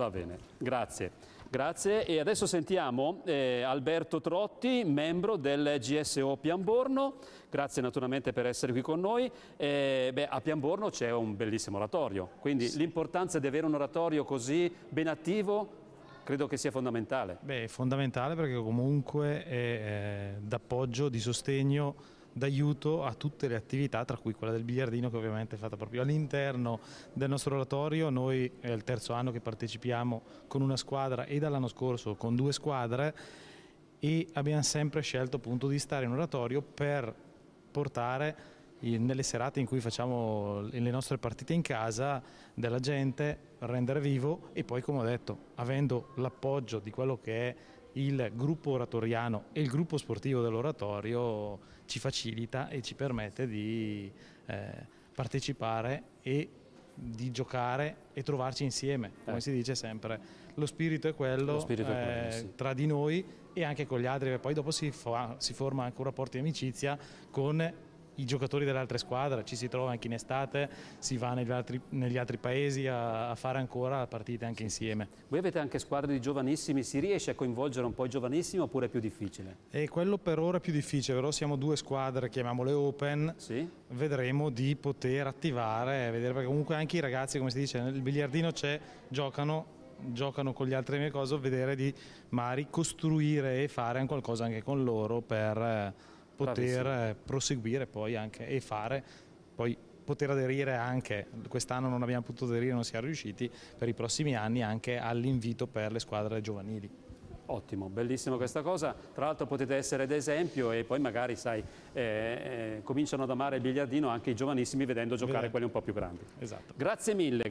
Va bene, grazie. Grazie e adesso sentiamo eh, Alberto Trotti, membro del GSO Pianborno. Grazie naturalmente per essere qui con noi. Eh, beh, a Pianborno c'è un bellissimo oratorio, quindi sì. l'importanza di avere un oratorio così ben attivo credo che sia fondamentale. Beh, è fondamentale perché comunque è eh, d'appoggio, di sostegno d'aiuto a tutte le attività, tra cui quella del biliardino che ovviamente è fatta proprio all'interno del nostro oratorio. Noi è il terzo anno che partecipiamo con una squadra e dall'anno scorso con due squadre e abbiamo sempre scelto appunto di stare in oratorio per portare nelle serate in cui facciamo le nostre partite in casa della gente, rendere vivo e poi come ho detto, avendo l'appoggio di quello che è il gruppo oratoriano e il gruppo sportivo dell'oratorio ci facilita e ci permette di eh, partecipare e di giocare e trovarci insieme, come eh. si dice sempre. Lo spirito è quello, spirito è quello eh, sì. tra di noi e anche con gli altri, poi dopo si, fa, si forma anche un rapporto di amicizia con i giocatori delle altre squadre, ci si trova anche in estate, si va negli altri, negli altri paesi a, a, fare ancora partite anche insieme. Voi avete anche squadre di giovanissimi, si riesce a coinvolgere un po' i giovanissimi oppure è più difficile? E quello per ora è più difficile, però siamo due squadre, chiamiamole open, sì. vedremo di poter attivare, vedere perché comunque anche i ragazzi, come si dice, nel biliardino c'è, giocano giocano con gli altri miei cose, vedere di magari costruire e fare qualcosa anche con loro per eh, poter Bravissimo. proseguire poi anche e fare poi poter aderire anche, quest'anno non abbiamo potuto aderire, non siamo riusciti, per i prossimi anni anche all'invito per le squadre giovanili. Ottimo, bellissimo questa cosa, tra l'altro potete essere d'esempio e poi magari sai, eh, eh, cominciano ad amare il biliardino anche i giovanissimi vedendo giocare Vedete. quelli un po' più grandi. Esatto. Grazie mille.